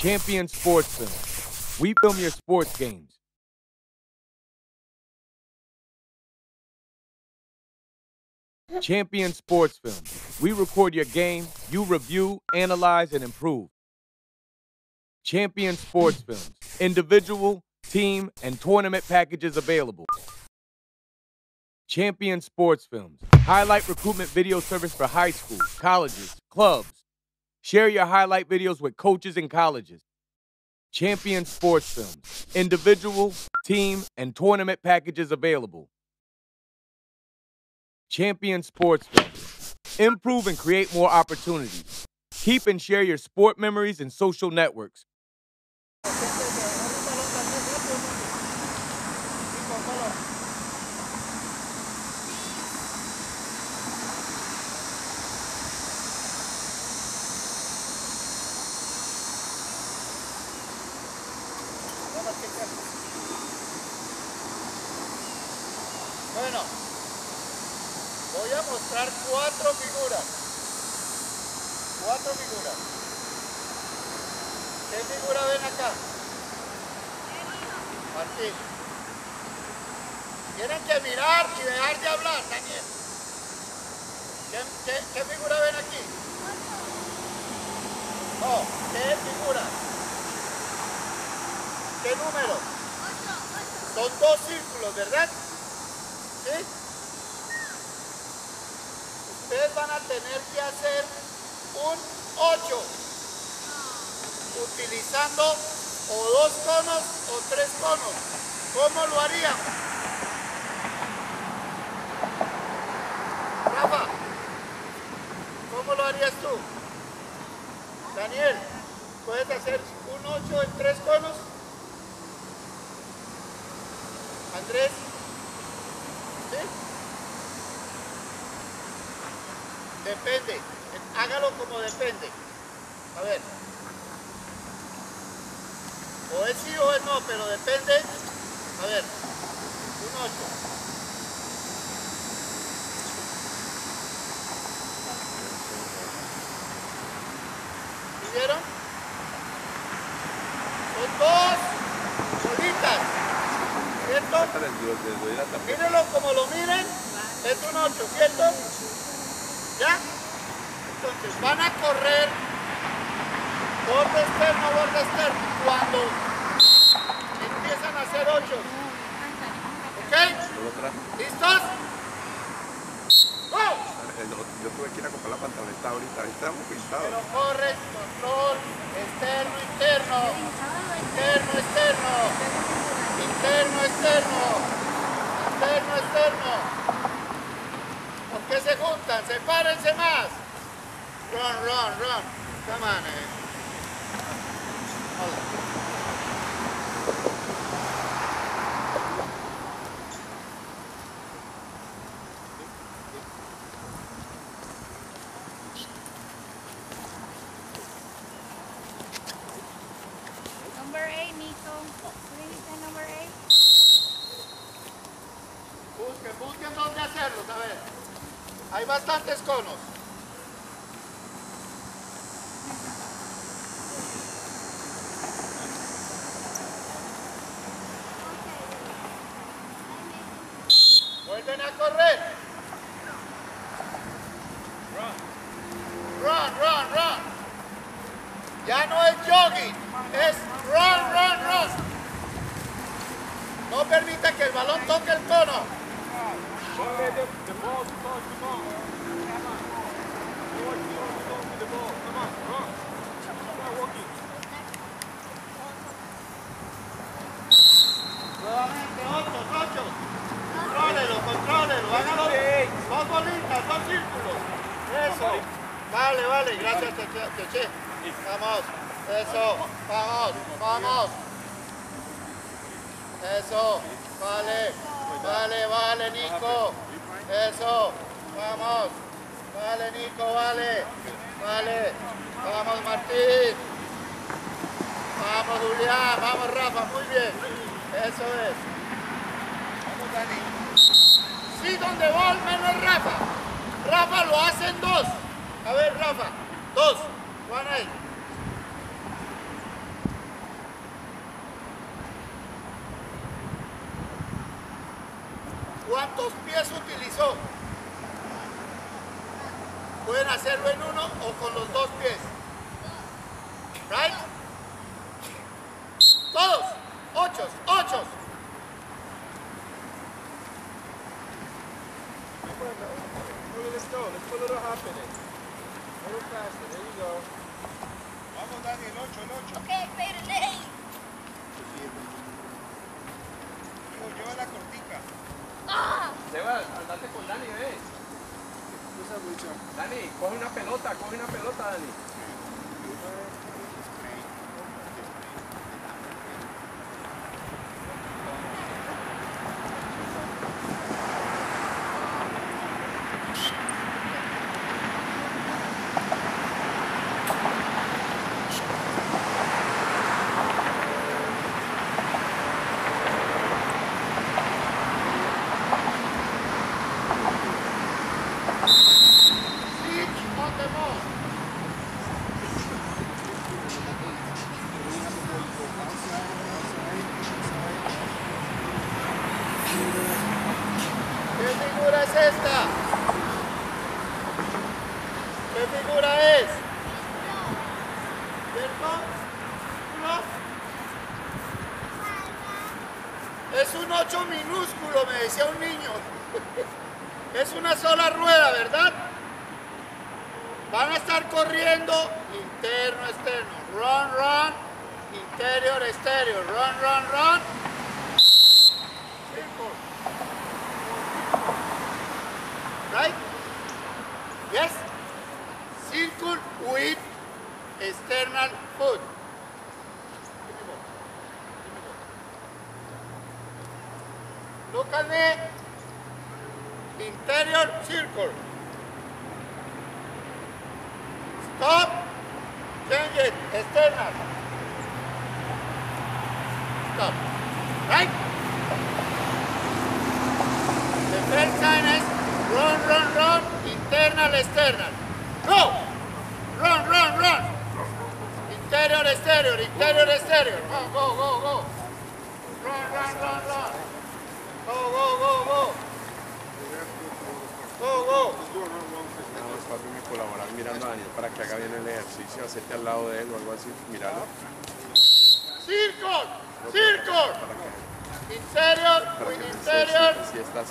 Champion Sports Film. We film your sports games. Champion Sports Film. We record your game, you review, analyze, and improve. Champion Sports Films. Individual, team, and tournament packages available. Champion Sports Films. Highlight recruitment video service for high schools, colleges, clubs. Share your highlight videos with coaches and colleges. Champion Sports Films. Individual, team, and tournament packages available. Champion Sports Films. Improve and create more opportunities. Keep and share your sport memories and social networks. Mírenlo como lo miren, es un 8, ¿cierto? ¿Ya? Entonces van a correr borde externo, borde externo. Cuando empiezan a hacer 8. ¿Ok? ¿Listos? Yo tuve que ir a comprar la pantaleta ahorita, estamos pintados. Pero corre, control, externo, interno, interno, externo, interno, externo, interno, externo. ¿Por qué se juntan? Sepárense más. Run, run, run. Come on, eh. Right?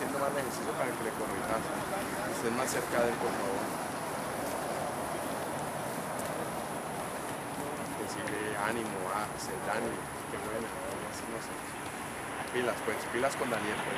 poquito más ejercicio para que le corrijas. Estén más cerca de él, por favor. Decirle ánimo, ah, Axel, Dani, qué buena, así no sé. Pilas, pues, pilas con Daniel, pues,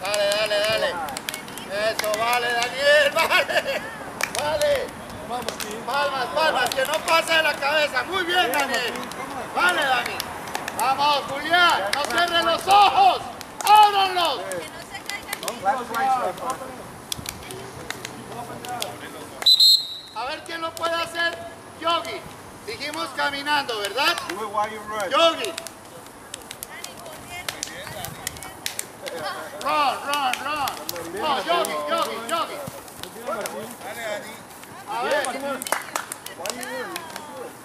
Dale, dale, dale. Eso, vale, Daniel, vale. Vale. Palmas, palmas, que no pase de la cabeza. Muy bien, Daniel. Vale, Dani. Vamos, Julián, no cierren los ojos. Ábranlos. Right, left, right. A ver quién lo puede hacer. Yogi. Dijimos caminando, ¿verdad? Yogi. Run, run, run. No, Yogi, Yogi, Yogi. A ver.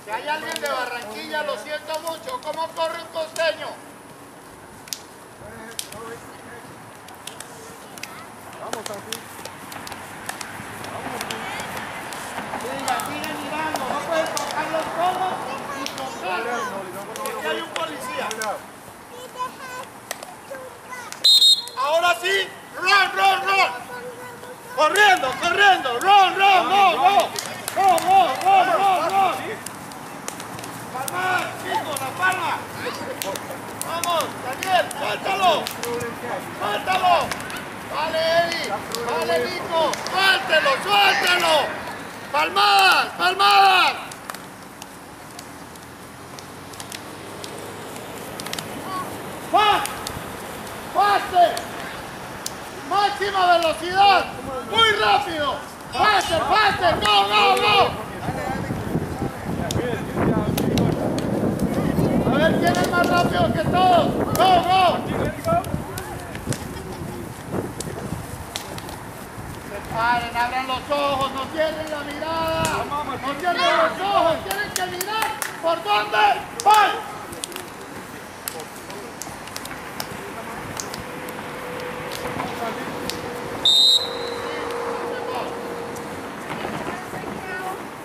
Si hay alguien de Barranquilla, lo siento mucho. ¿Cómo corre un costeño? Sigan, sigan mirando. No pueden tocar los codos y tocarlos. Aquí hay un policía. Ahora sí, run, run, run. Corriendo, corriendo, run, run, go. Go, go, go, go, go. Palma, chicos, la palma. Vamos, Daniel, suéltalo. Suéltalo. Vale, Eddie. Vale, Nico. Suéltelo, suéltelo. Palmadas, palmadas. Fast. Faster. Máxima velocidad. Muy rápido. Faster, faster. Go, go, go. A ver quién es más rápido que todos. Go, go. Abran los ojos, no cierren la mirada. No cierren los ojos, tienen que mirar por dónde van.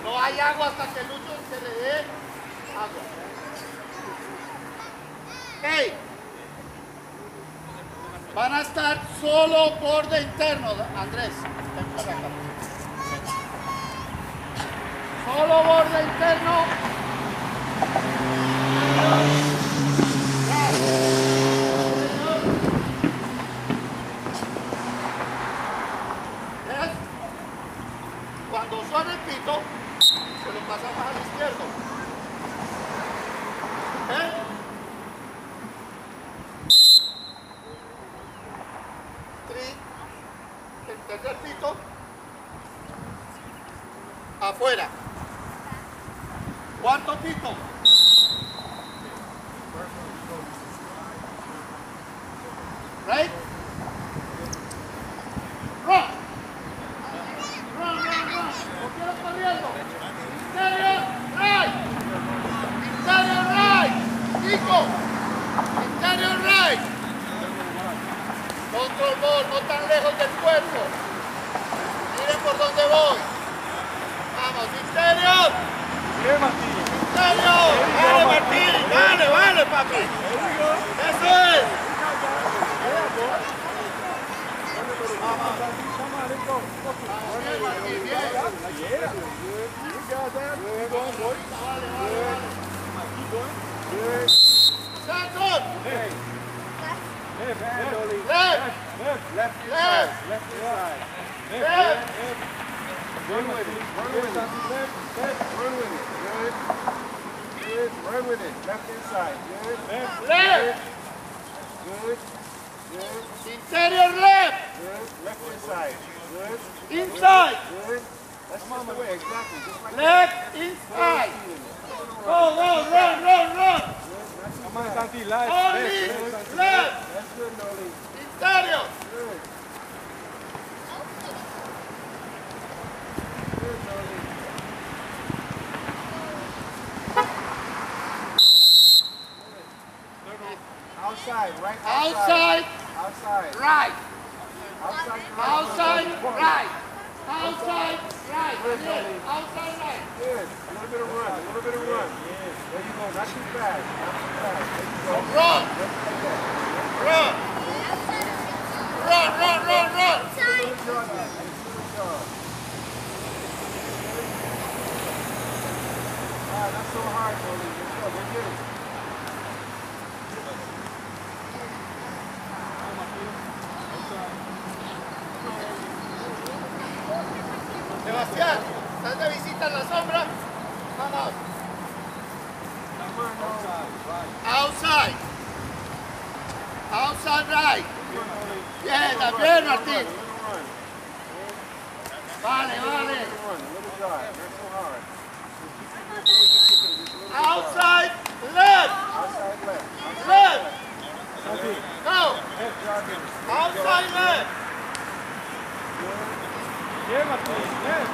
No hay agua hasta que Lucho se le dé agua. ¡Ey! Van a estar solo borde interno, Andrés. Solo borde interno. Sebastián, ¿estás de visita en la sombra? Vamos. Outside. Outside right. Bien, bien, Martín. Run. Vale, vale. Run. A little drive. Not so hard. Outside left. Outside left. Left. Go. Left jogging. Outside left.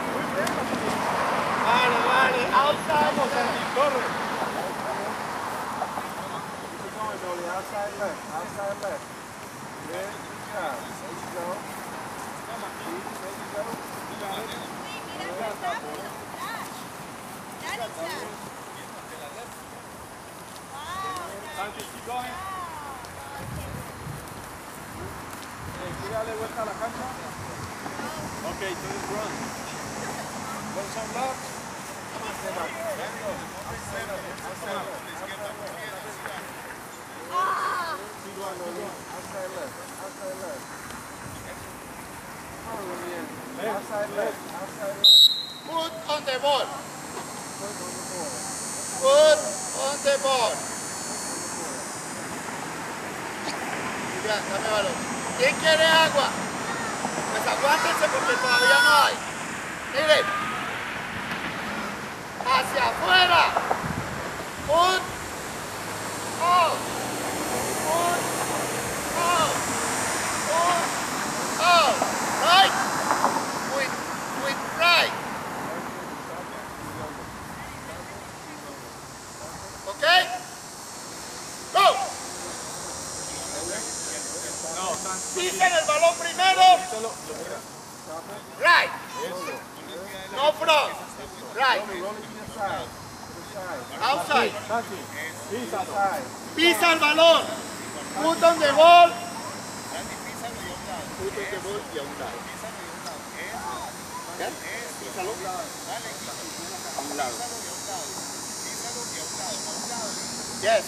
Vale, vale. Outside. Keep it going, Noli. Outside left. Outside left. Good. Job. There you go. See? There you go. You got it. Tírale vuelta a la cancha. Ok, entonces run. Run some laps. Outside left. Outside left. Come on, William. Outside left. Outside left. Foot on the ball. Foot on the ball. On the. Julián, dame balón. ¿Quién quiere agua? Pues aguántense porque todavía no hay. Miren. Hacia afuera. Foot out. Foot out. Foot out. Right. With, with right. Okay? Go. Pisen el balón primero. Right. No front. Right. Roll it to the side. To the. Outside. Pisa el balón. Foot on the ball. ¿Bien? Písalo. A un lado. Yes.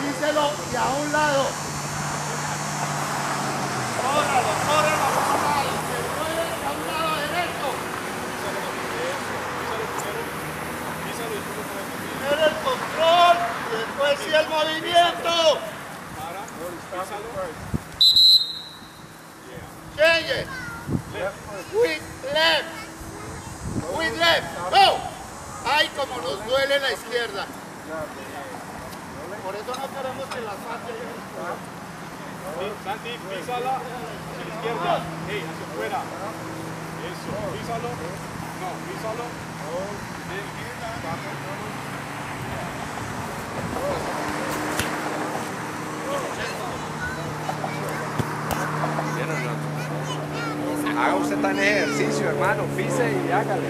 Díselo y a un lado. Córralo, córralo a un lado. Se mueve a un lado derecho. Primero el control y después sí el movimiento. Change it. With left. With left. Go. Ay, como nos duele la izquierda. Por eso no queremos que la saque. Santi, písala hacia la izquierda. Hey, hacia afuera. Eso, písalo. No, písalo. Haga usted tan ejercicio, hermano. Pise y hágale.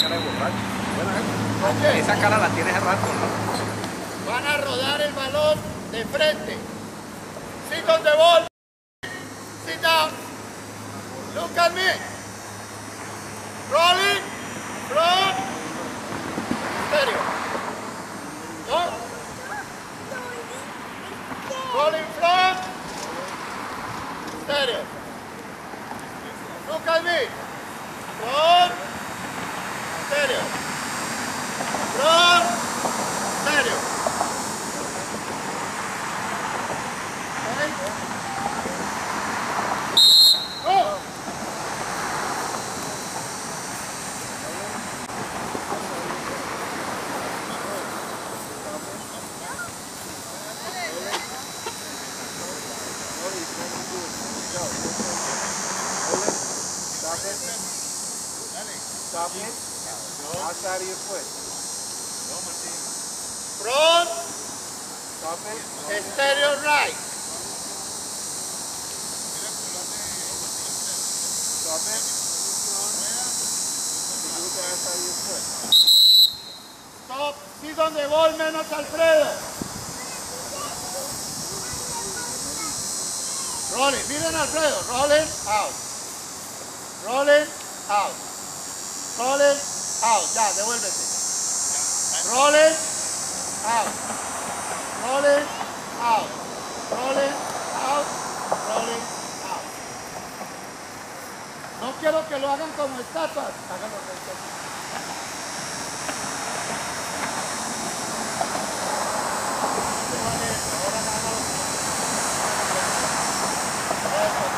Cara de borracho. Bueno, eh. Esa cara la tiene hace rato, ¿no? Van a rodar el balón de frente. Sit on the ball. Sit down. Look at me. Rolling. Front. Stereo. No. Rolling front. Stereo. Look at me. Front. Stereo. Front. Stereo. Go! Stop it. Stop it. Outside of your foot. Front, Stop it. stereo right. Stop it. You look outside of your foot. Stop. Sí donde voy menos Alfredo. Rolling. Miren Alfredo. Rolling out. Rolling out. Rolling out. Ya, devuélvete. Rolling out. Rolling out. Rolling out. Rolling out. No quiero que lo hagan como estatuas. Háganlo recto.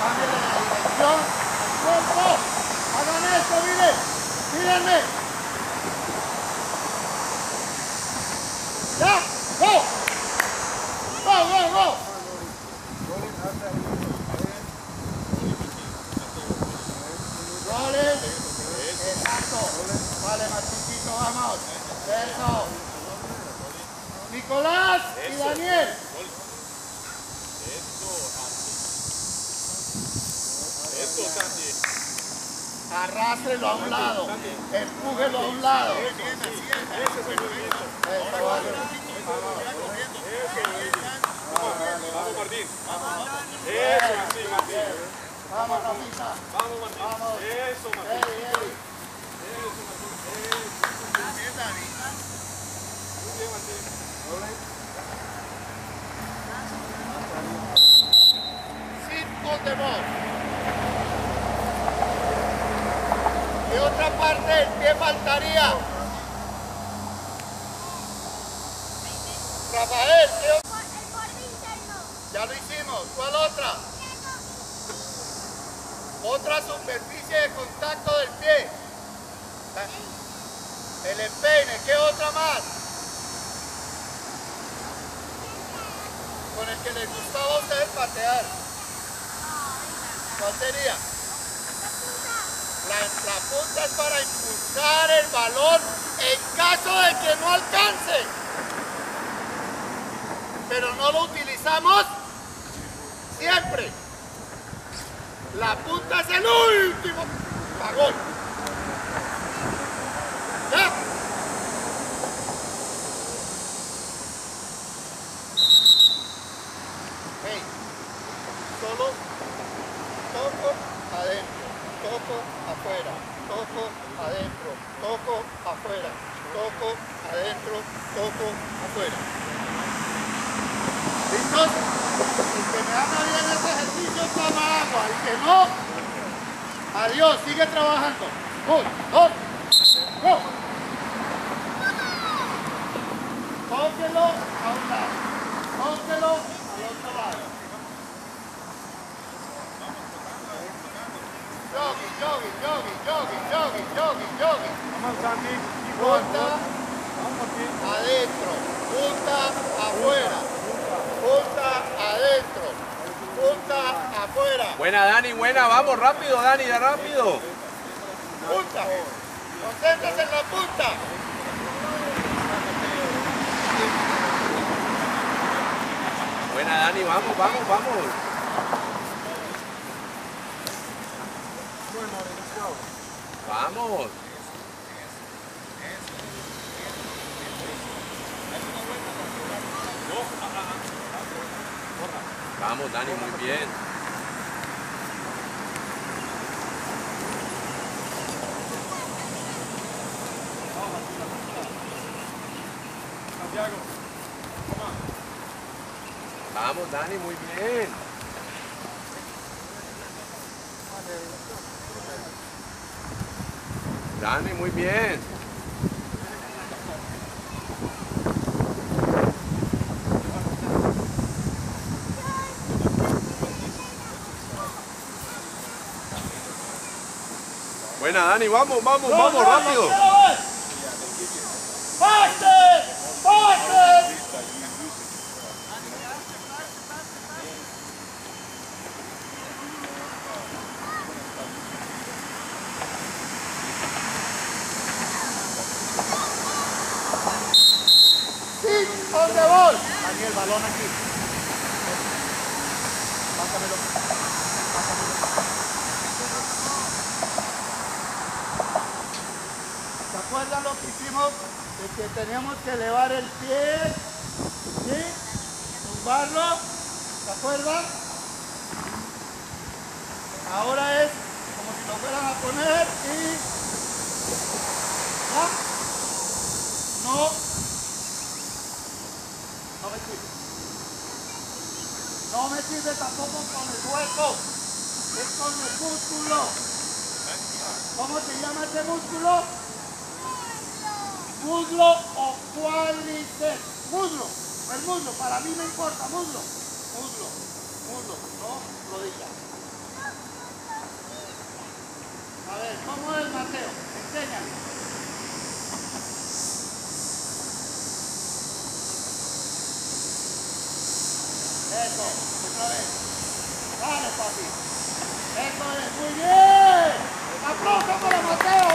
Cámbiale la dirección. Hagan esto, miren. Mírenme. Ya, go. Go, go, go. Rolling outside of your foot. Roles. Exacto. Vale, más chiquito, vamos. Eso. Nicolás y Daniel. Esto, Santi. Arrástrelo a un lado. Empújelo a un lado. Eso, vale. Vamos, Martín. Eso, Martín. Vamos, Rafita. Vamos, Martín. Vamos. Eso, Martín. Ey, ey. Eso, Martín. The ball. ¿Qué otra parte del pie faltaría? Rafael, ¿qué El. Ya lo hicimos. ¿Cuál otra? Otra superficie de contacto del pie. El empeine. ¿Qué otra más? Con el que les gustaba a ustedes patear. ¿Cuál sería? La, la punta es para impulsar el balón en caso de que no alcance. Pero no lo utilizamos siempre. La punta es el último vagón. afuera, toco adentro, toco afuera, toco adentro, toco afuera. ¿Listos? El que me haga bien ese ejercicio toma agua, el que no, adiós, sigue trabajando. Uno, dos, go. Tóquelo. Rápido, Dani, ya rápido. Punta. Concéntrate en la punta. Buena, Dani, vamos, vamos, vamos. Vamos. Vamos, Dani, muy bien. Dani, muy bien. Dani, muy bien. Buena, Dani, vamos, vamos, vamos, rápido. le va ¿Cómo es, Mateo? Enséñame. Eso, otra vez. Dale, papi. Eso es, muy bien. Aplauso para Mateo.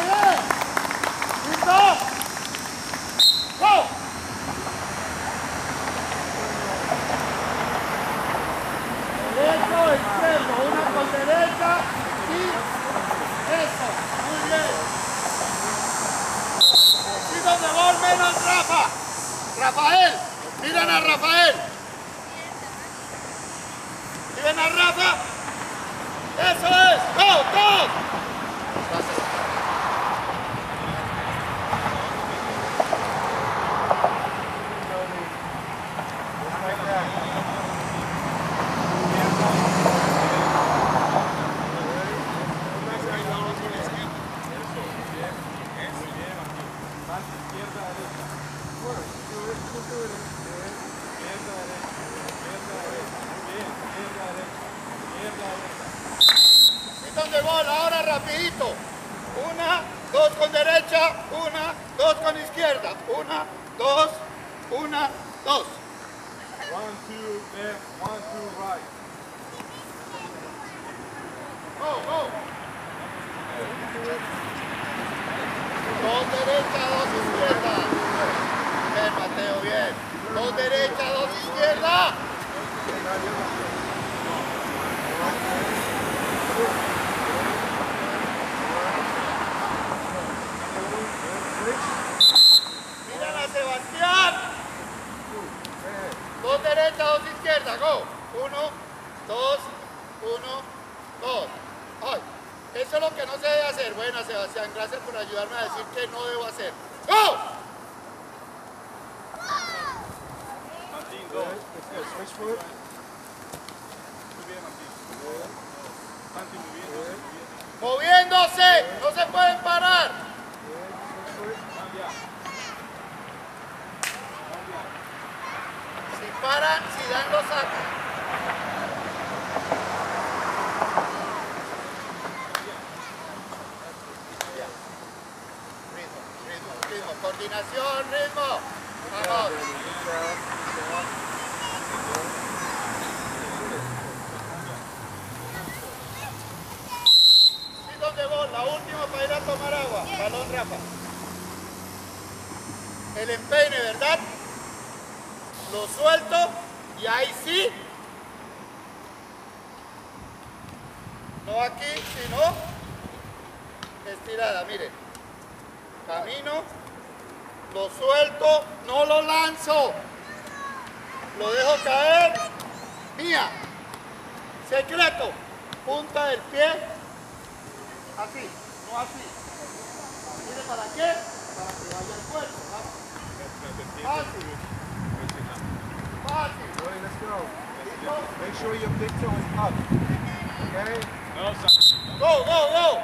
Balón, Rafa. El empeine, ¿verdad? Lo suelto y ahí sí. No aquí, sino estirada, mire. Camino, lo suelto, no lo lanzo. Lo dejo caer. Mía. Secreto. Punta del pie. Así, no así. ¿Mire para qué? Para que vaya el cuerpo. ¿no? Fácil. Fácil. Joey, let's go. Make sure your big toe is up. Okay? Go, go, go.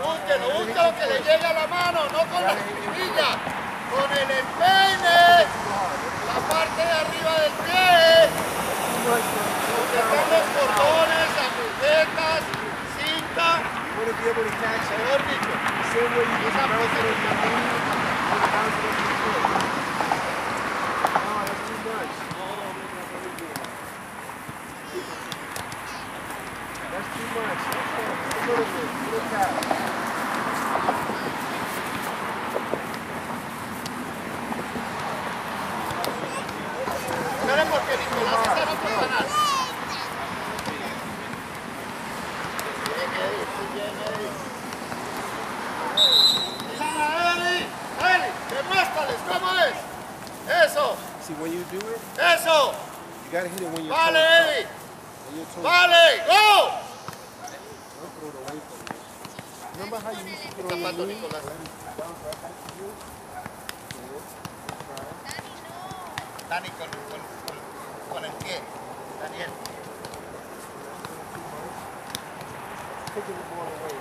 Búsquelo, búsquelo que le llegue a la mano, no con la espinilla, con el empeine, la parte de arriba del pie, donde están los cordones, agujetas, cinta, You want to be able to catch it. mejor dicho. The same way you can Esa bounce parte it de with your la knee, you can bounce it with your foot. No, that's too much. That's too much. That's good. Just a little bit. Little tap. Esperen porque Nicolás está en otro canal. Bien, Eddie, muy bien, Eddie. Sigan a Eddie, Eddie, cómo es. Eso, See, when you do it, eso, you gotta hit it when your vale, Eddie. When your toe vale, go. Don't throw it away from you. Remember how you used to? Nicolás. Dani con, con, con, con el pie, Daniel. Taking the ball away.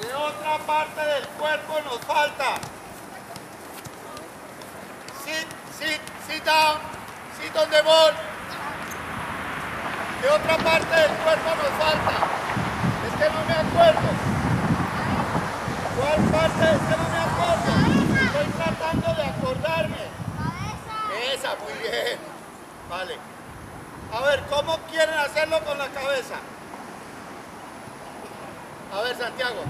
¿Qué otra parte del cuerpo nos falta? Sit, sit, sit down, sit on the ball. ¿Qué otra parte del cuerpo nos falta? Es que no me acuerdo. ¿Cuál parte? Es que no me acuerdo. Estoy tratando de acordarme. Esa, muy bien. Vale. A ver, ¿cómo quieren hacerlo con la cabeza? A ver, Santiago.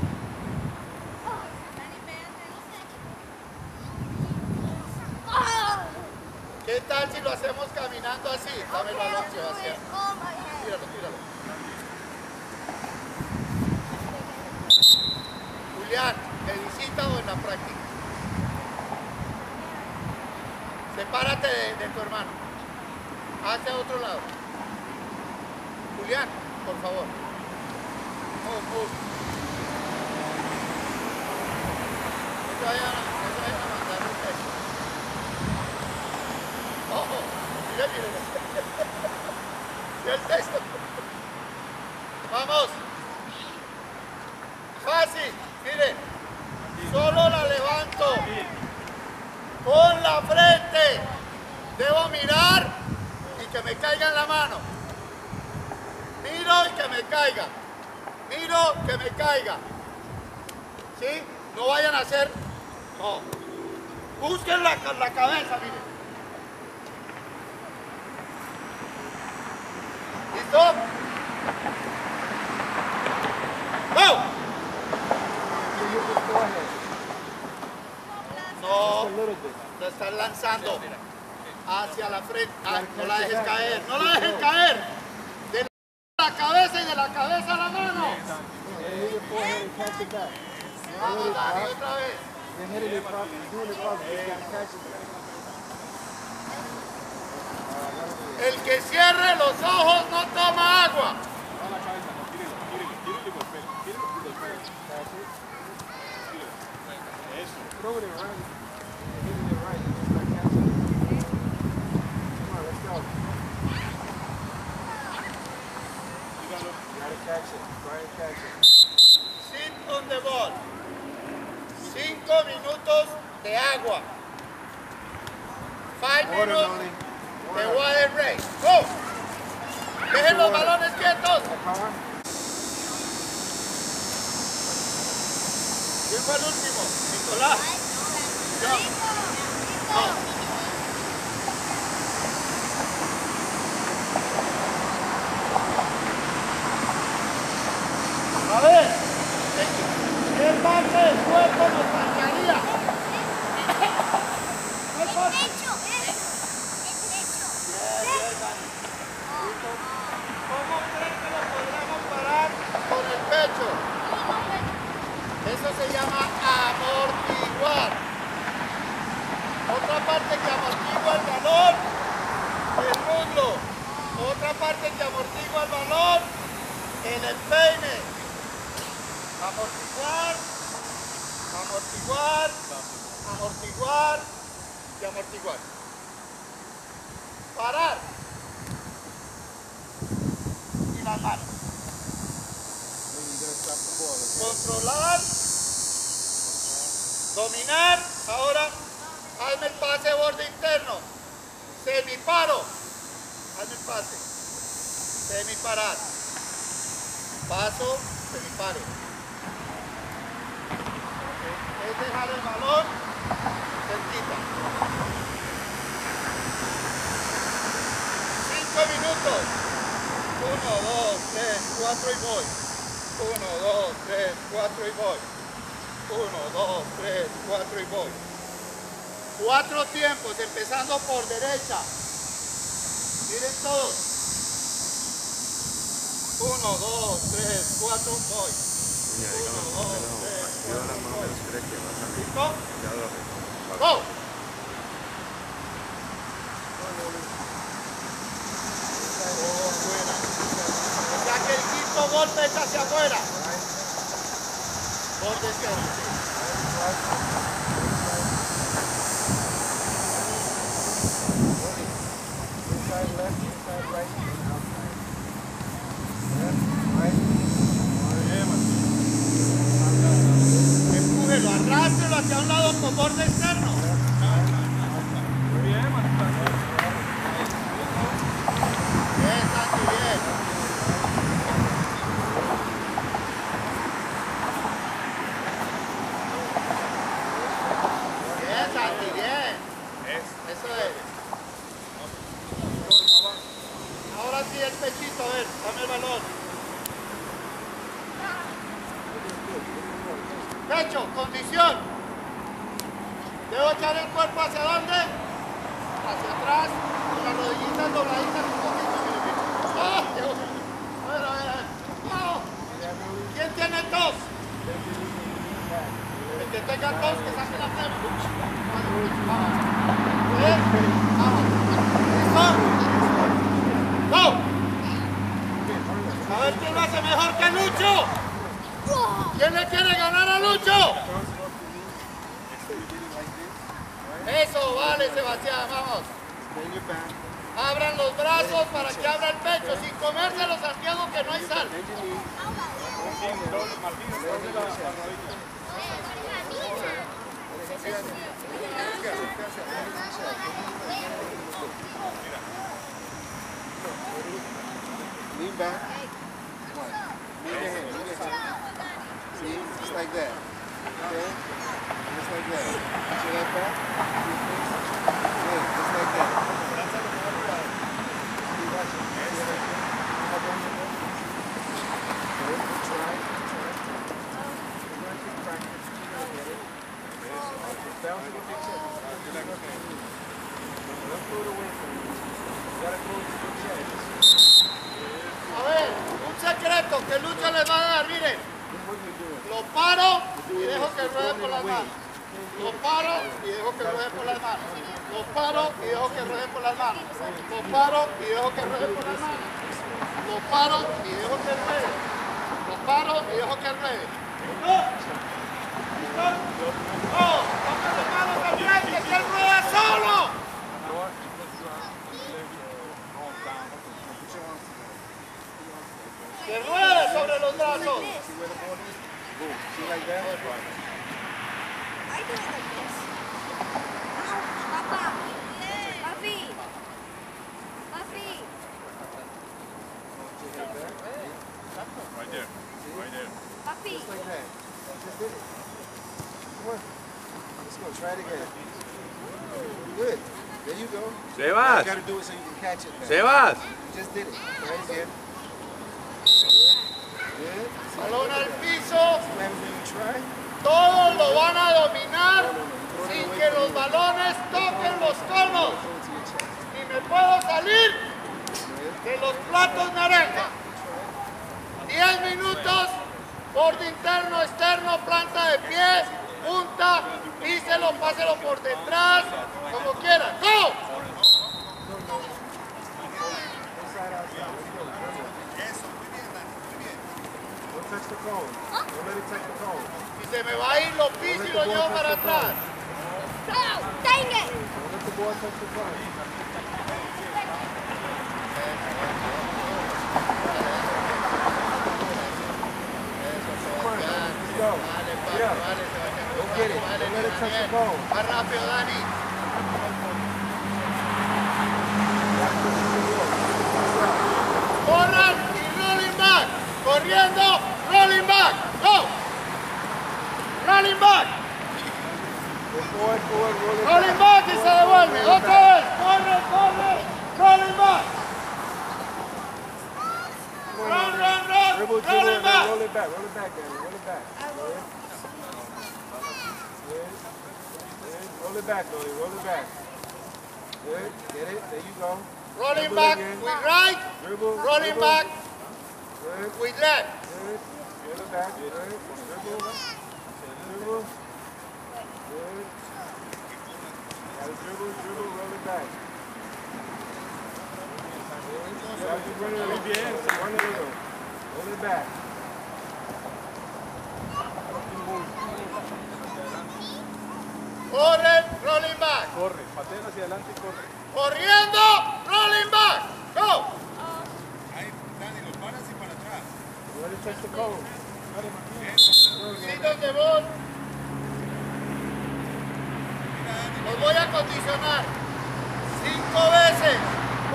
¿Qué tal si lo hacemos caminando así? Dame el balón, Sebastián. Tíralo, tíralo. Julián, ¿de visita o en la práctica? Sepárate de, de tu hermano. Hacia otro lado. Julián, por favor. Move, move. No te vayan a, no te vayan a mandar un texto. Ojo, mira, mira. Mira el texto. Vamos. Fácil, mire. Solo la levanto. Con la frente. Debo mirar y que me caiga en la mano. Miro y que me caiga. Miro que me caiga. ¿Sí? No vayan a hacer. No. Busquen la, la cabeza, miren. ¿Listo? Forehead. No, lo están lanzando hacia la frente. No la dejes caer, no la dejes caer. De la cabeza y de la cabeza a la mano. Vamos, Dani, otra vez. El que cierre los ojos no toma agua. Eso. catch it. Sit on the ball. Cinco minutos de agua. Five water, minutes de water break. Go. Dejen los balones quietos. ¿Quién fue el último? Nicolás. Yo. A ver. El parte del cuerpo nos it. Back. Sebas. You just did it. Good. Balón al piso. Todos lo van a dominar sin que los balones toquen los conos. Chest. Y me puedo salir de los platos naranja. 10 minutos, borde interno, externo, planta de pies, punta, píselo, páselo por detrás, como quiera. ¡Go! Inside, outside. Let's go. Don't touch the cone. Don't let it touch the cone. Si se me va a ir, lo piso y lo llevo para atrás. No, dang it. Don't. Get it. Don't let it touch the cone. Más rápido, Dani. Corran y rolling. Corriendo, rolling back. Go. Rolling back. Forward, forward, roll Rolling back. y se devuelve. Otra vez. Corre, corre. Rolling back. Run, run, run. Dribble, dribble, Rolling back. roll it back. Roll it back, Danny. Roll it back. Good. Good. Roll it back, Lily. Roll it back. Good. Get it. There you go. Rolling Dribble back again. with right. Dribble. Rolling dribble. back Good. with left. Good. Corre, rolling back. Corre. Pateen hacia adelante y corre. Corriendo, rolling back. Go. Don't let it touch the cone. De voz. Los voy a condicionar. Cinco veces.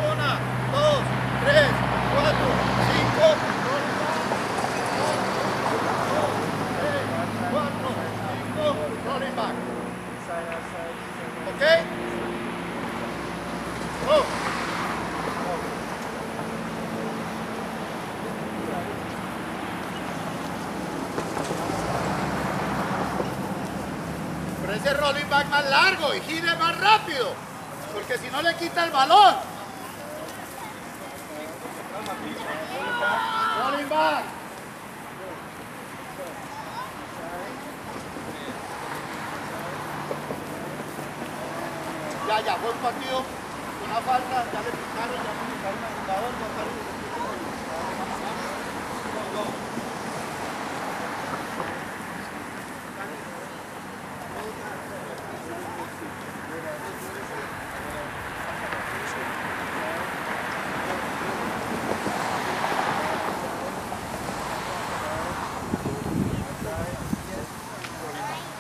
Una, dos, tres, cuatro, cinco. rolling back. Dos, tres, cuatro, cinco. Rolling back. Inside, outside. ¿Ok? Go. Pero ese rolling back más largo y gire más rápido, porque si no le quita el balón. Ya, ya, buen partido. Una falta, ya le picaron, ya le picaron al jugador,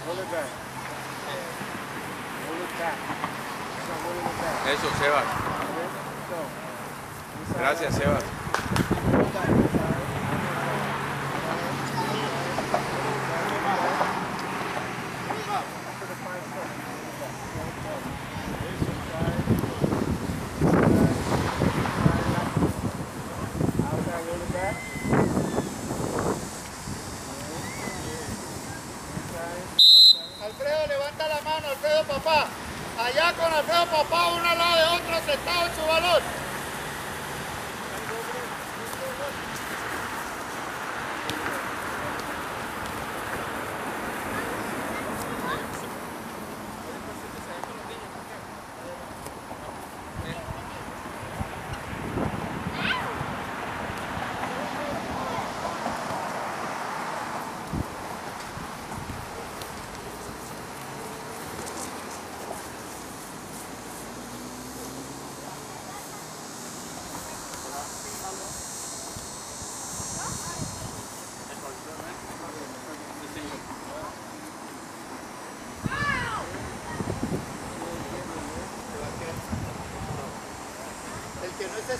Roll it back. Roll it back. Start rolling it back. Eso, Sebas. Okay? So, inside, Gracias, Sebas.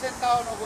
presentado.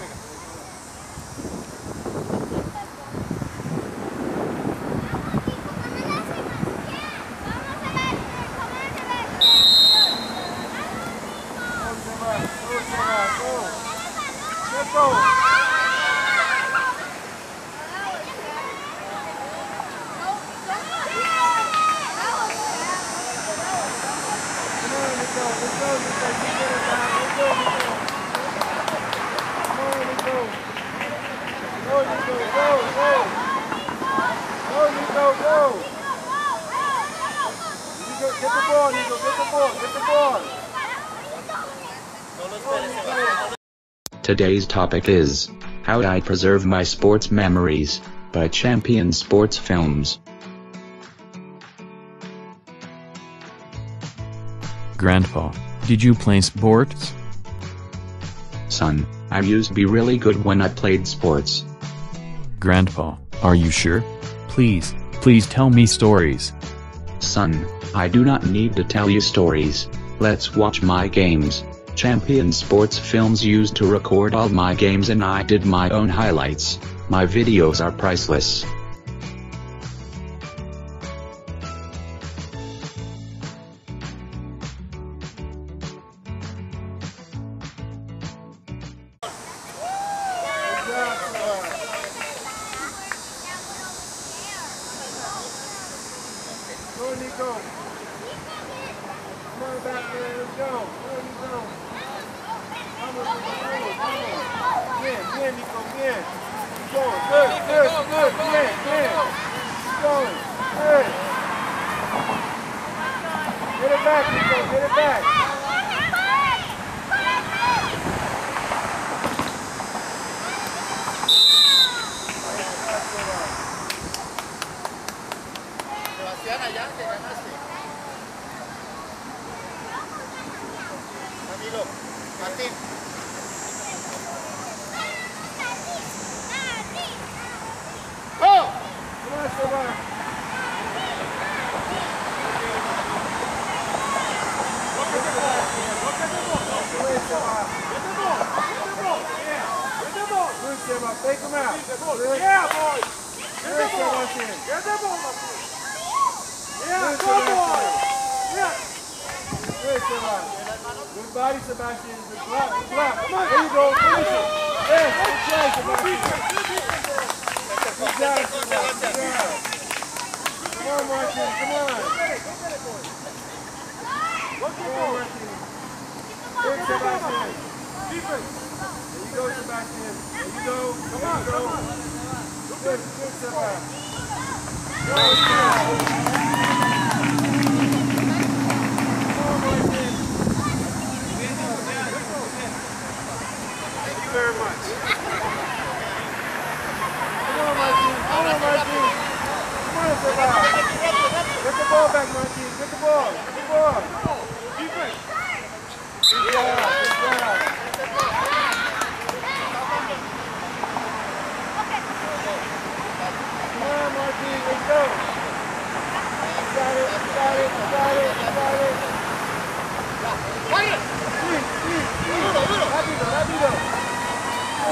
Today's topic is How I Preserve My Sports Memories by Champion Sports Films. Grandpa, did you play sports? Son, I used to be really good when I played sports. Grandpa, are you sure? Please, please tell me stories. Son, I do not need to tell you stories. Let's watch my games. Champion Sports Films used to record all my games and I did my own highlights. My videos are priceless.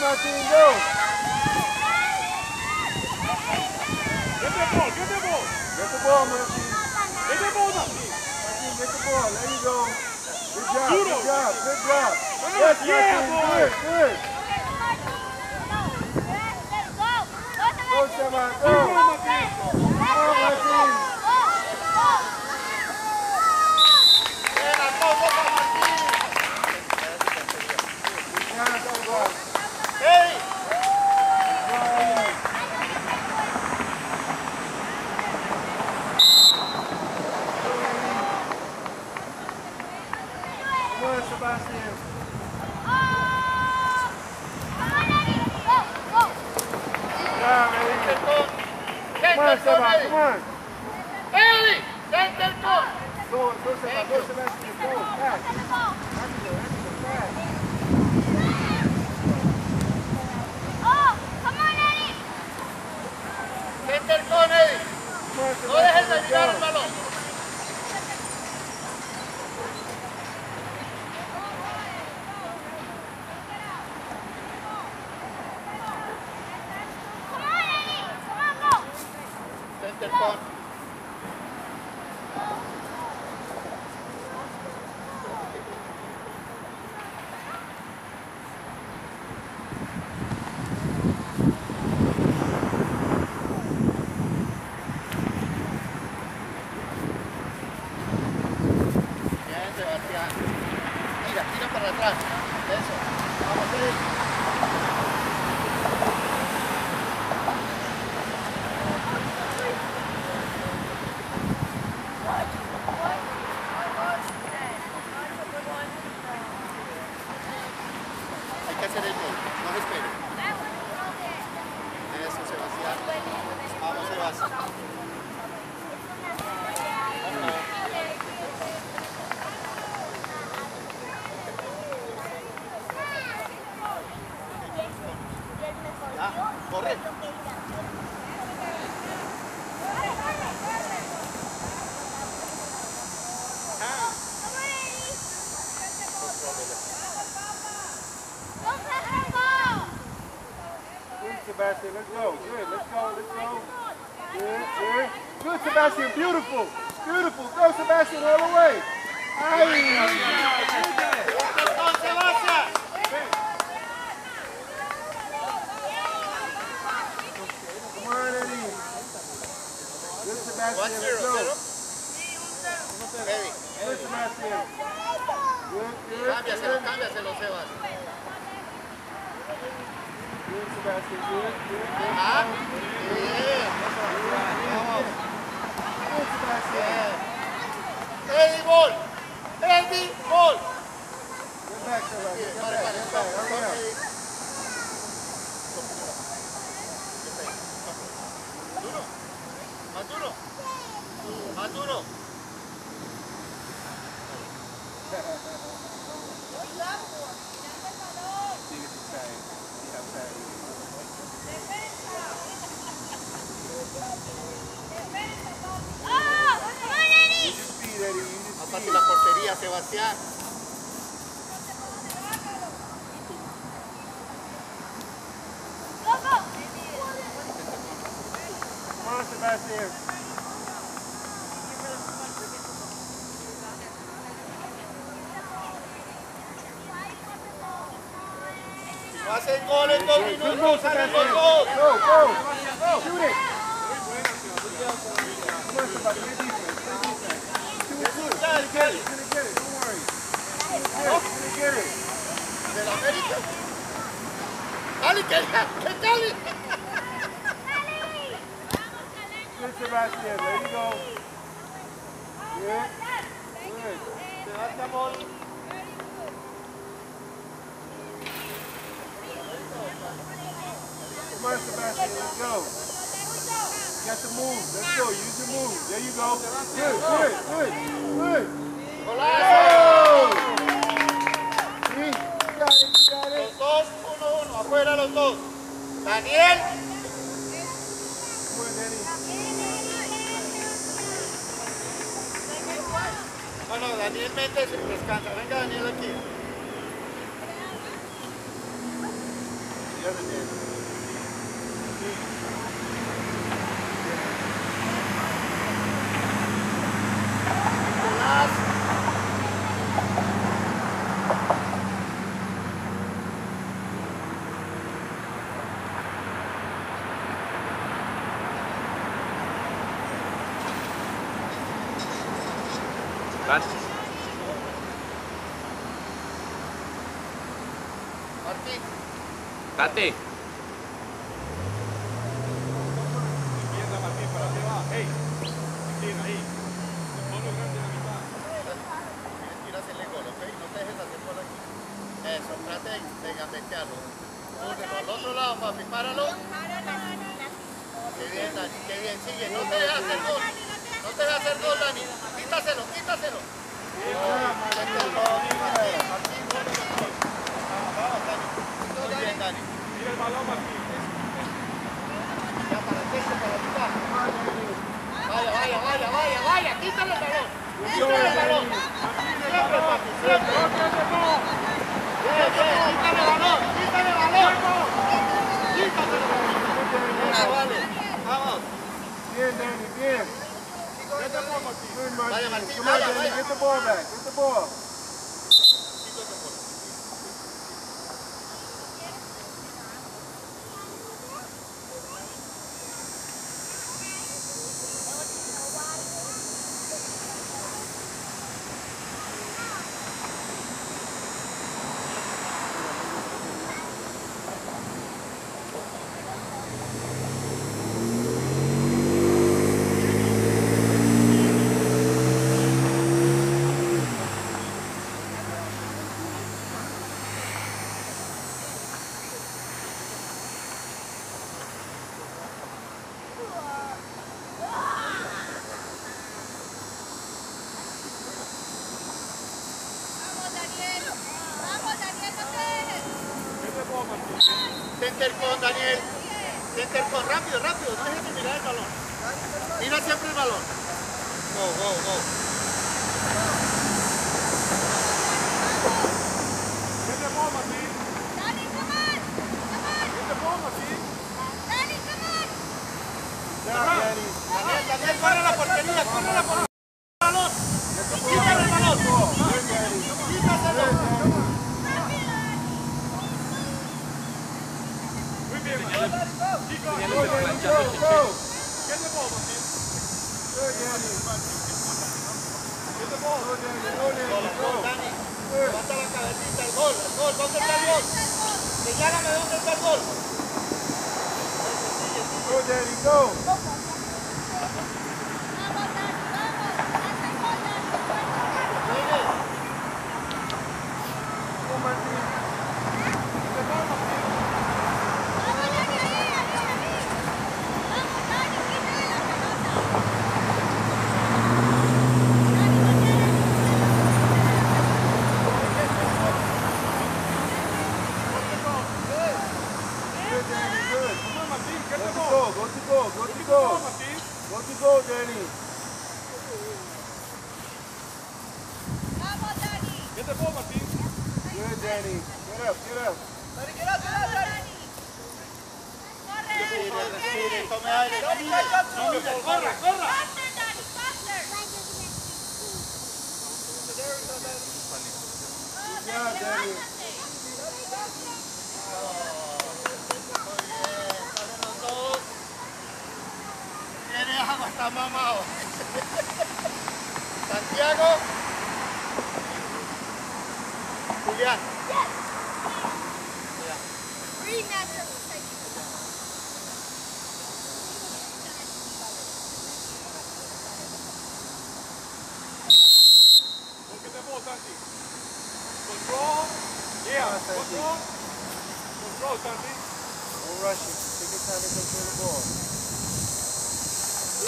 Martin, go! Get the ball, get the ball! Get the ball, Martin. Get the ball, Martin. Martin, get the ball, there you go. Good job, Judo. good job, good job. Yes, yeah, Martin, boy. good, good. Go, Stefan, go! Go, Martin! Go, Martin! Come on, Center con Seba, Eddie. come on. Eddie. Center con. Go, go, Seba, go, Sebastian, go. Fast. Rápido, rápido, fast. Center con Eddie. Come on, No dejes de Sebastian, mirar let's el go. balón. Center con. Bien, Sebastián. Tira, para atrás. Eso. Vamos, Eddie. En dos Good move, minutos, salen Sebastian. los dos. Go, go. Shoot it. Come on, Sebastian. Play defense. Play defense. Shoot it, shoot it. Dale, dale. You're gonna get it. Don't worry. You're gonna get it. De la América. Dale, que, que dale. Good, Sebastian. There you go. Good. Good. Sebastián, Come on, Sebastian. Let's go. You got the move. Let's go. Use your move. There you go. Good, good, good, good. See? You got it. You got it. Los dos, uno, uno. Afuera los dos. Daniel. Come on, Danny. No, no, Daniel mete, descansa. Venga, Daniel aquí. The other.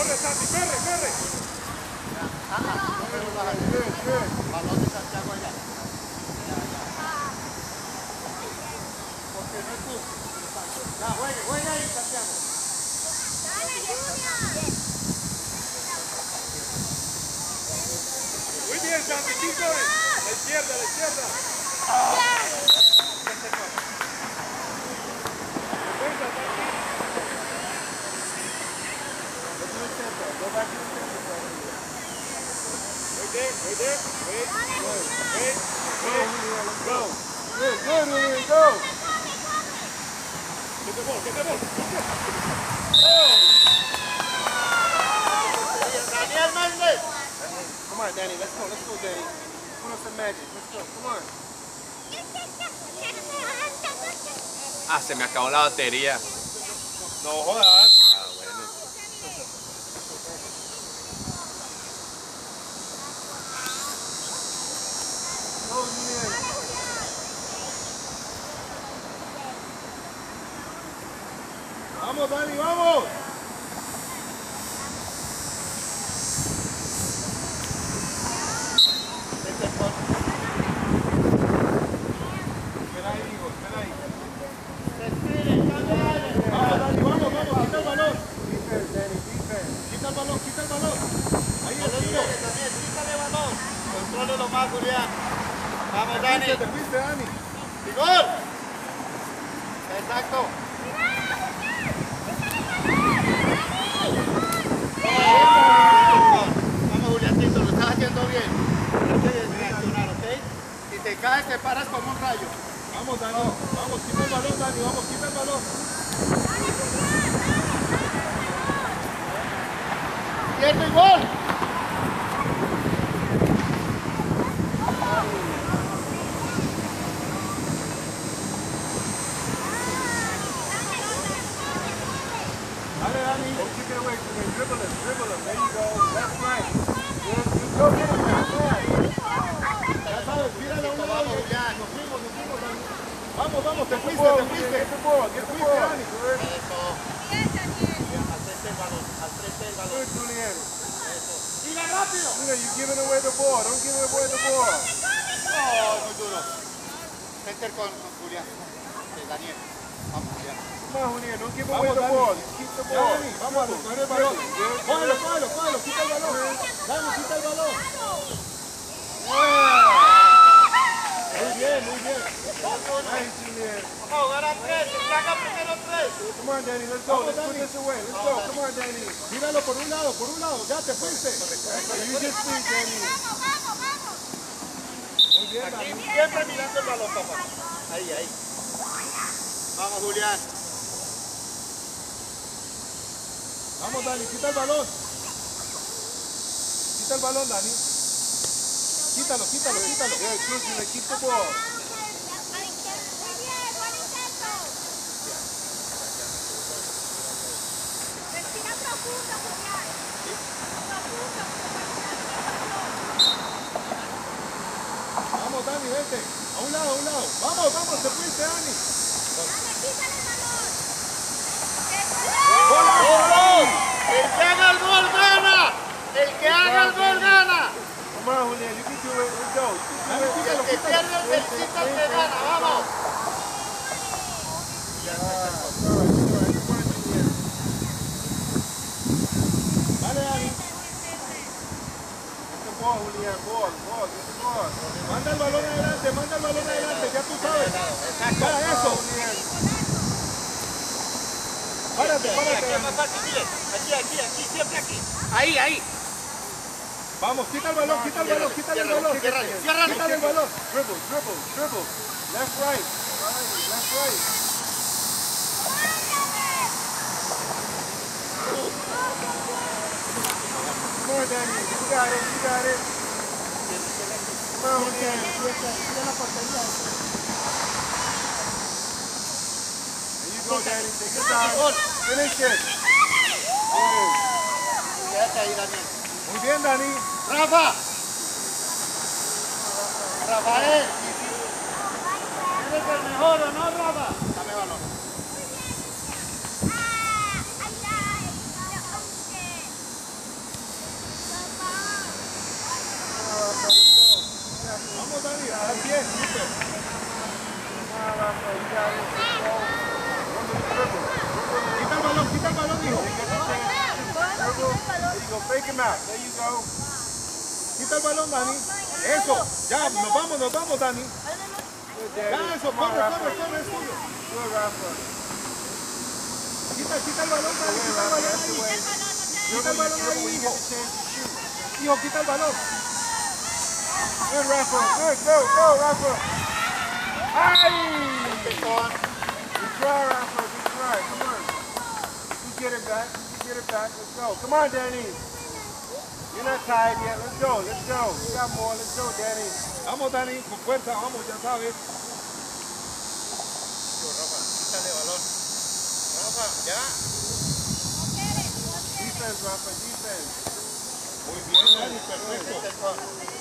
Corre, Santi, corre, corre. Good. Balón de Santiago allá. Porque no es tú. Ya, juegue, juegue ahí, Santiago. Muy bien, Santi, la izquierda, la izquierda. Defensa, Santi. Let's do the center. Go back to the center. brother. Come on, Danny. Let's go. Let's go, Danny. Put on some magic. Let's go. Come on. Ah, se me acabó la batería. No jodas. Center con, con Julián. Daniel. Vamos, Julián. Come on, Julian. Don't give Vamos, away the Dani. ball. Keep the Ya, ball. Dani, vamos recoger el balón. Cógelo, cógelo, cógelo, quita el balón. Dani, quita el balón. Muy bien, muy bien. Nice, Julian. Vamos a jugar a tres, que se haga primero tres. Come on, Danny. Let's go. Vamos, Let's put Dani. this away. Let's go. Come on, Danny. Míralo por un lado, por un lado. Ya te fuiste. You just speak, Danny. Muy bien, Aquí siempre mirando el balón, papá. Ahí, ahí. Vamos, Julián. Vamos, Dani. Quita el balón. Quita el balón, Dani. Quítalo, quítalo, quítalo. Yeah, Cruz, le the ball. Muy bien, buen intento. Respira profundo, Julián. Profundo, Vamos, Dani, vete. A un lado, a un lado. Vamos, vamos, se fuiste, Dani. Dale, quítale el balón. El que haga el gol gana. El que haga el gol gana. Come on, Julián, you can do it. Let's go. You can do it. Y el que pierde el felicita al que gana. Vamos. Dale, Dani. Get the ball, Julián. Ball, ball, get the ball. Manda el balón adelante, manda el balón adelante, ya tú sabes. Para eso, Julián. Párate, párate. Dani. fácil, mire. Aquí, aquí, aquí, siempre aquí. Ahí, ahí. Vamos, quita el balón, quita el balón, quita el balón. Ciérrale, ciérrale. Quita el balón. Dribble, dribble, dribble. Left, right. Left, right. On, Danny. You got it, you got it. On, Julián. There you go, Danny. Take your time. Finish it. Good. Ahí, Daniel. Muy bien, Dani. Rafa. Rafael. ¿Eres el mejor o no, Rafa? Dame balón. Vamos, Dani. Bien, super. Dribble. Quita el balón, quita el balón, hijo. There you go. Quita el balón, Dani. Eso. Ya, nos vamos, nos vamos, Dani. Ya, eso. Corre, corre, corre. Rafa. Quita, quita el balón, Dani. Quita el balón ahí. Quita el balón ahí, hijo. Hijo, quita el balón. Good, Rafa. Good, go, go, Rafa. Ay! Good try, Rafa. Good try. Come on. You get it back. You get it back. Let's go. Come on, Danny. You're not tired yet. Let's go. Let's go. We got more. Let's go, Danny. Vamos, Danny. Con fuerza. Vamos, ya sabes. Quítale balón. Rafa, ya. Defense, Rafa. Defense. Muy bien, Danny. Perfecto.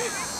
Hey!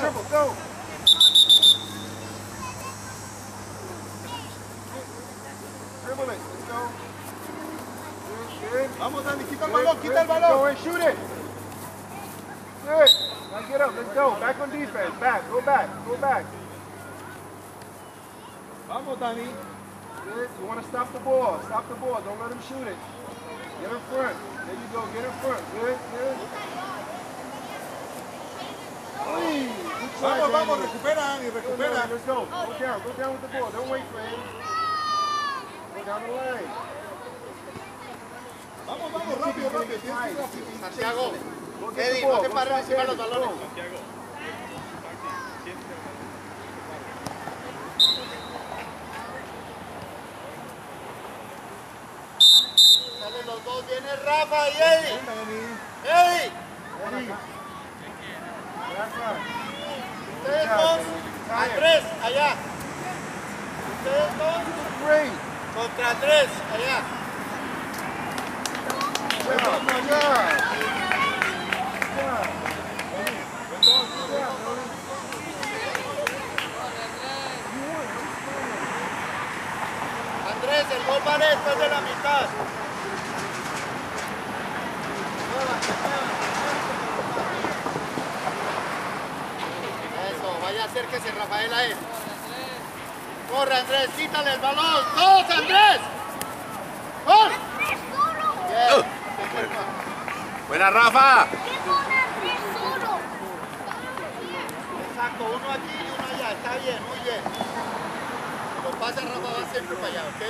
Dribble, go. Dribble it. Let's go. Good, good. Vamos, Dani. Quita el balón. Quita el balón. Go and shoot it. Good. Now get up. Let's go. Back on defense. Back. Go back. Go back. Vamos, Dani. Good. You want to stop the ball. Stop the ball. Don't let him shoot it. Get in front. There you go. Get in front. Good. Good. Uy, good try, Vamos, vamos, Dani. recupera, Dani, Go, recupera. Let's go. Go down. Go down with the ball. Don't wait for him. Go down the line. Vamos, vamos, rápido, rápido. tienes que ir rápido. Santiago, Eddie, no te Go pares encima de los Eddie. balones. Go. Los dos, viene Rafa y Eddie. Eddie, ustedes dos, Andrés, allá. Ustedes dos contra tres, allá. Andrés, el gol vale después de la mitad. Eso, vaya acérquese Rafael a él. Corre Andrés, quítale el balón. ¡Dos, Andrés! ¡Gol! Bien. Buena, Rafa. Exacto, uno aquí y uno allá. Está bien, muy bien. Lo pasa Rafa va siempre para allá, ¿ok?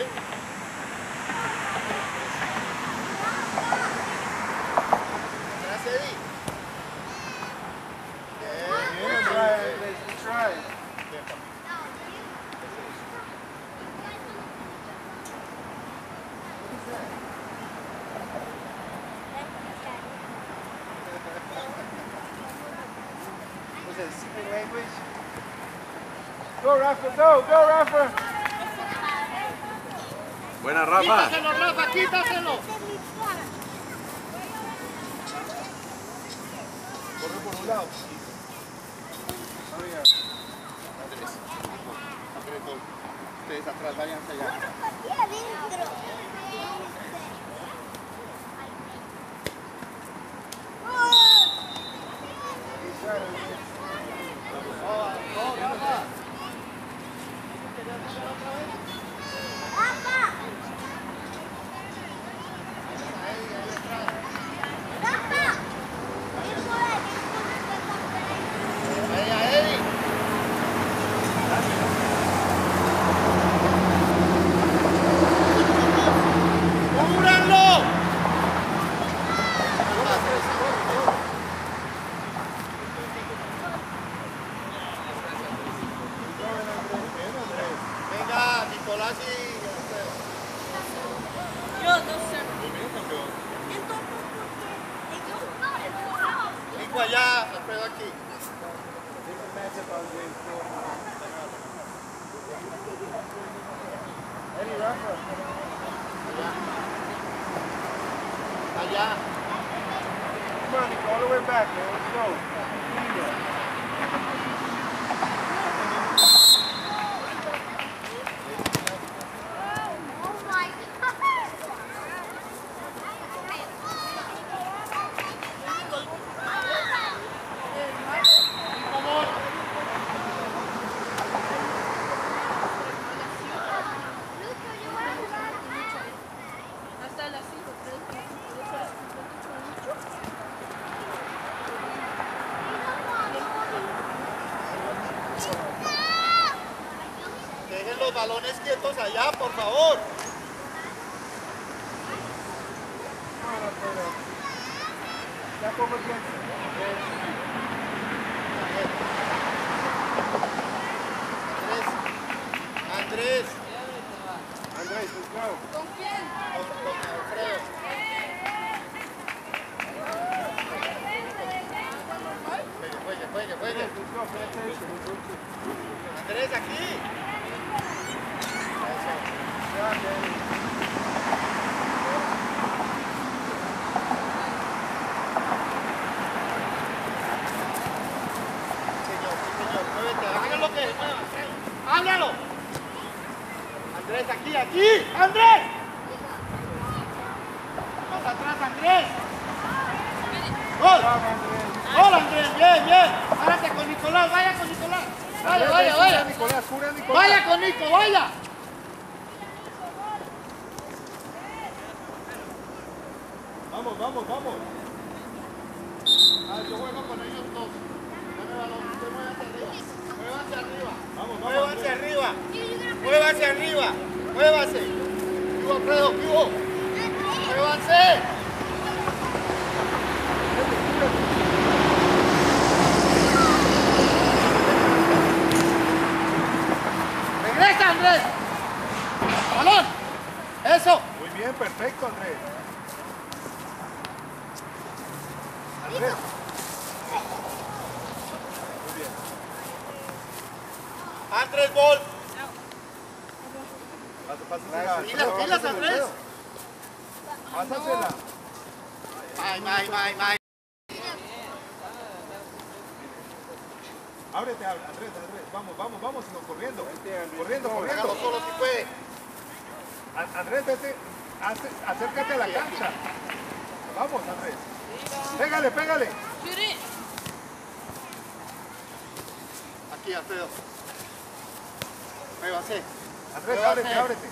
Secret language? Go, Rafa. Go, go, Rafa. Buena, Rafa. Quítaselo, Rafa, quítaselo. Corre por un lado. Hurry up. Ustedes atrás, váyanse allá. Casi, Alfredo. Yo no sé. Nico allá, Alfredo aquí. Allá. Come on, Nico, all the way back, man. Let's go. Oh my Hasta las 5, Dejen los balones quietos allá, por favor. Step over against Andrés. Andrés, let's go. Con, con Alfredo. Juegue, juegue, juegue, juegue. Let's go, pay attention. Andrés, aquí. Yeah, Danny. Señor, sí, señor, muévete, hágalo que se mueva. ¡Hágalo! Andrés, aquí, aquí, Andrés. Más atrás, Andrés. ¡Gol! ¡Gol, Andrés! Bien, bien. Párate con Nicolás, vaya con Nicolás. Vaya, vaya, a vaya. Nicolás, cubre a Nicolás. Vaya con Nico, vaya. Vamos, vamos, vamos. Ah, yo juego con ellos dos. Dame balón, usted muévase arriba. Muévase arriba. Vamos, vamos. Muévanse arriba. Muévanse arriba. Muévase. ¿Qué hubo, Alfredo? ¿Qué hubo? Andrés. Balón. Eso. Muy bien, perfecto, Andrés. Andrés. Muy bien. Andrés, pásasela. Pilas, pilas, Andrés. Pásasela. Bye, bye, bye, bye. Ábrete, ábrete, Andrés, Andrés. Vamos, vamos, vamos, sino corriendo. Corriendo, corriendo. solo si puede. A- Andrés, vete. acércate a la cancha. Vamos, Andrés. Pégale, pégale. Aquí, Alfredo. Muévase. Andrés, Muévase. ábrete, ábrete.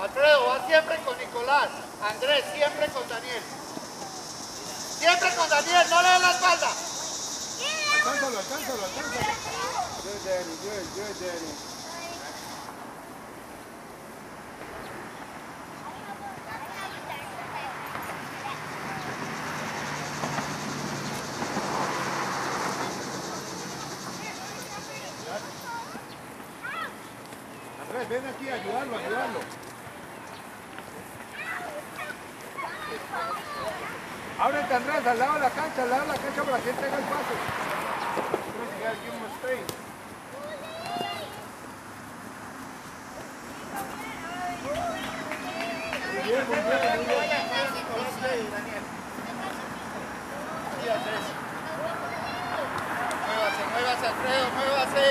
Alfredo, va siempre con Nicolás. Andrés, siempre con Daniel. Siempre con Daniel, no le den la espalda. Alcánzalo, alcánzalo, alcánzalo. Good, Danny, good, good, Danny. Andrés, ven aquí, ayudarlo, ayudarlo. Ábrete, Andrés, al lado de la cancha, al lado de la cancha para que tenga el pase. Muy bien, muy bien, muy bien. Daniel. Aquí, Andrés. Muévase, muévase, Alfredo, muévase.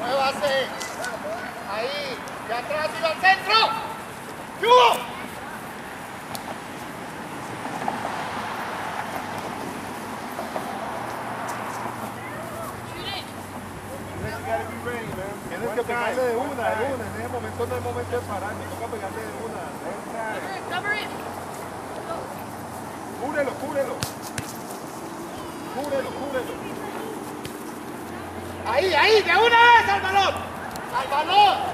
Muévase. De atrás y al centro. Man. Tienes que pegarle de una, de una. En ese momento no es momento de parar, me toca pegarle de una. Cúbrelo, cúbrelo. Cúbrelo, cúbrelo. Ahí, ahí, de una vez al balón. ¡Al balón!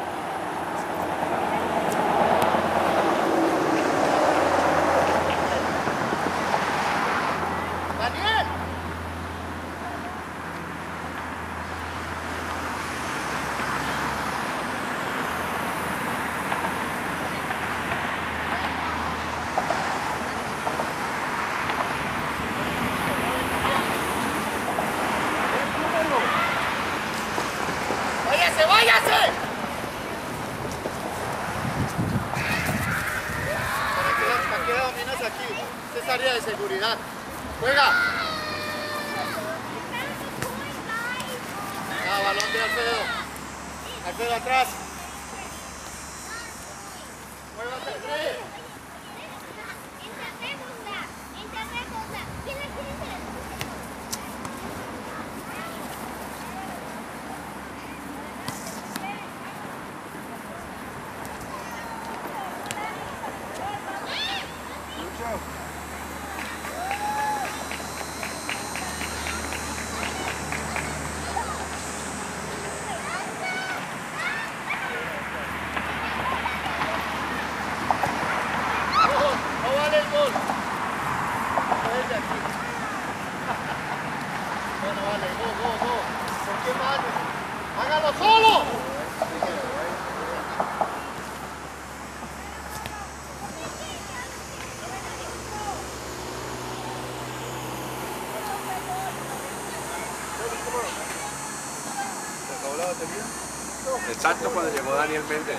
Cuando llegó Daniel Méndez.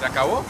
¿Se acabó?